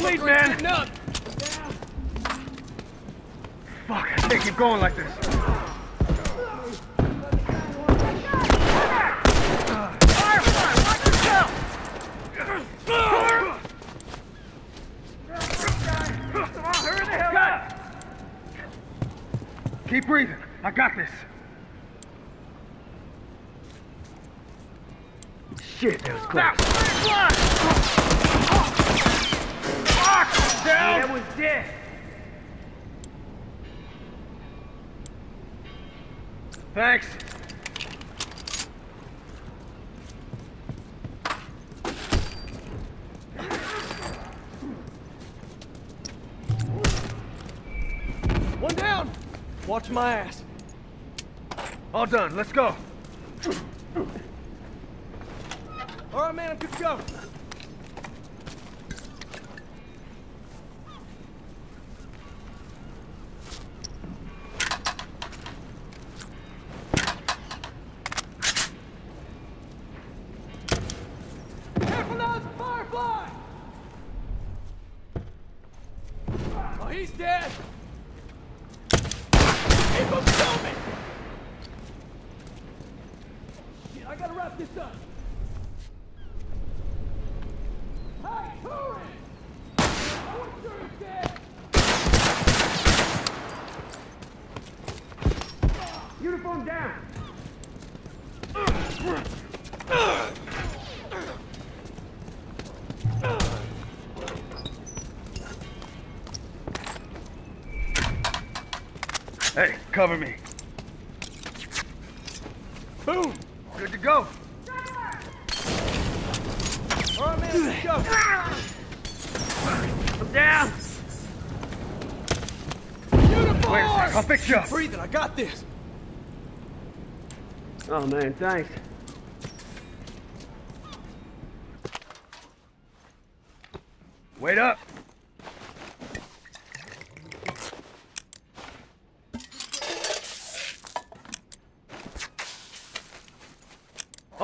lead, man. Fuck, I can't keep going like this. Keep breathing. I got this. Shit, that was close. Fuck! Down! That was dead. Thanks. One down. Watch my ass. All done. Let's go. All right, man, I'm good to go. Careful now, it's a firefly! Oh, he's dead! Keep him coming! Shit, I gotta wrap this up. Hey, hurry! I'm sure he's dead! Uniform down. Hey, cover me. Boom! Good to go. All right, man, let's go. I'm down. A I'll fix you up. Breathing, I got this. Oh man, thanks. Wait up.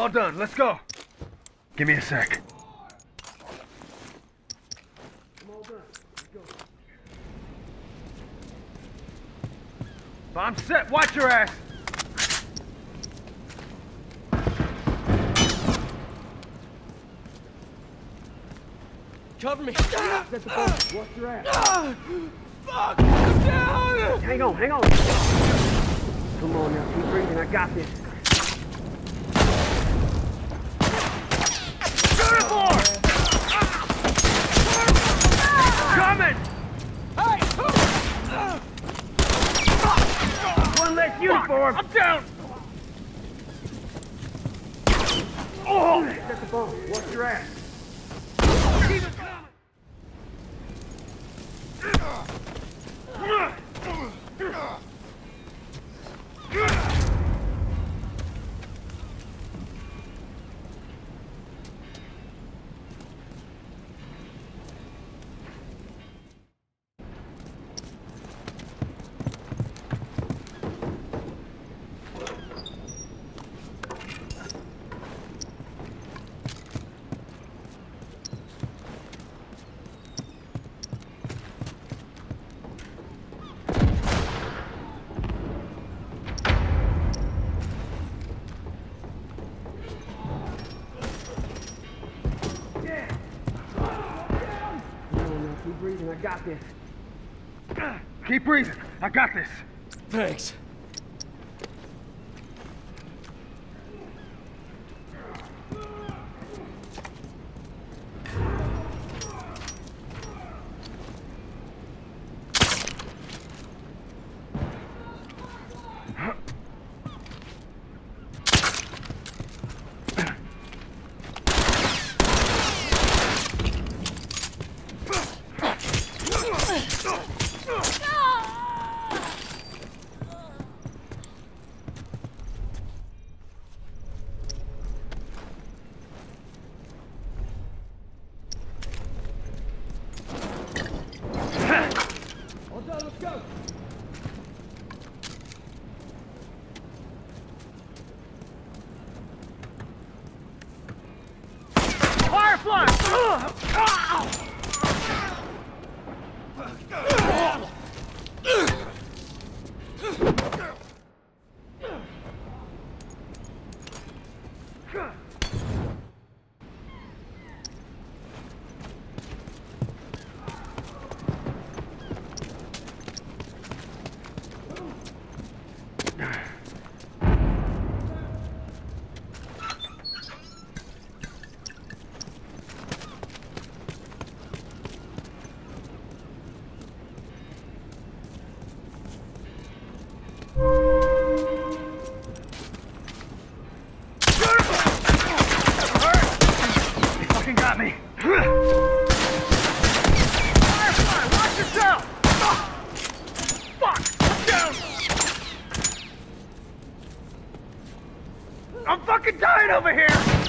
All done. Let's go. Give me a sec. I'm set. Watch your ass. Cover me. Watch your ass. Ah, fuck! I'm down! Hang on, hang on. Come on now, keep breathing. I got this. Uniform! Coming! Hey! One less uniform. I'm down. Oh! That's the bomb. Watch your ass. Keep it coming. Keep breathing. I got this. Keep breathing. I got this. Thanks. All done, let's go. Firefly! I'm fucking dying over here!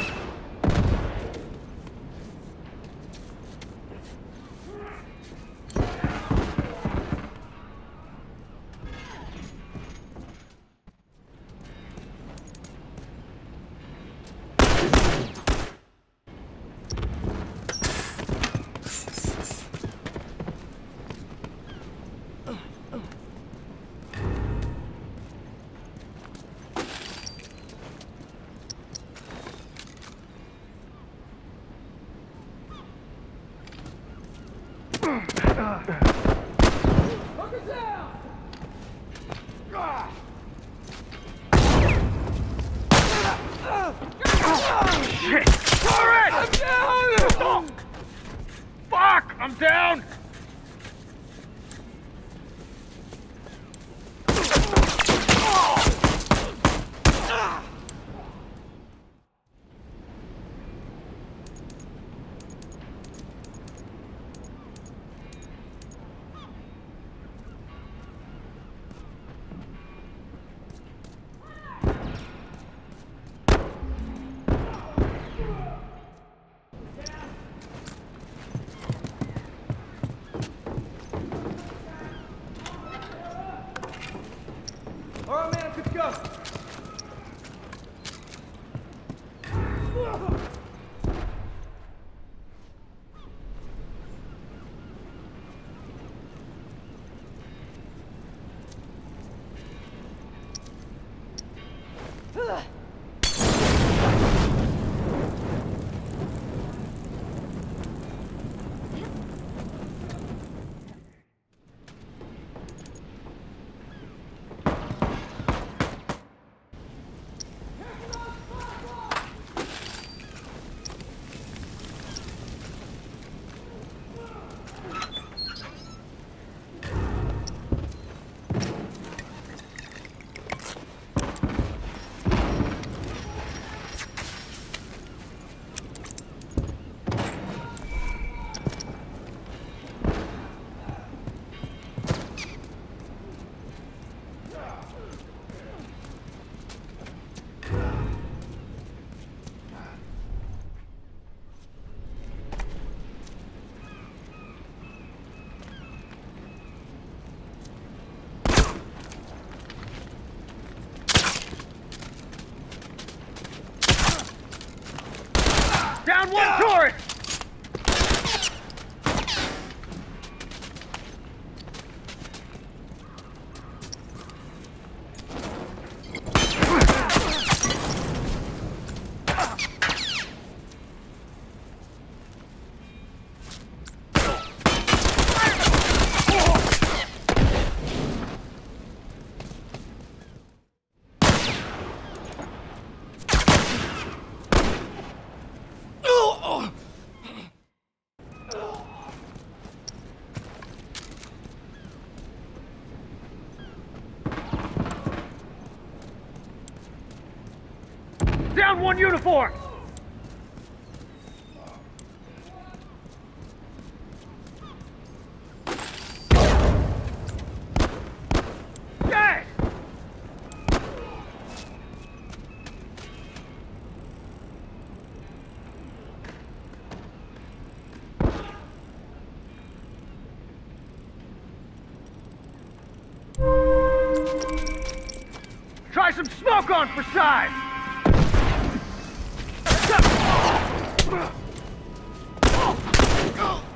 将。One turret! One uniform! Yes! Try some smoke on for size! Firefly,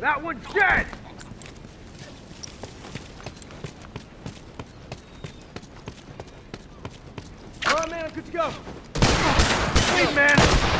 That one's dead! All right, man, I'm good to go. Lead, man!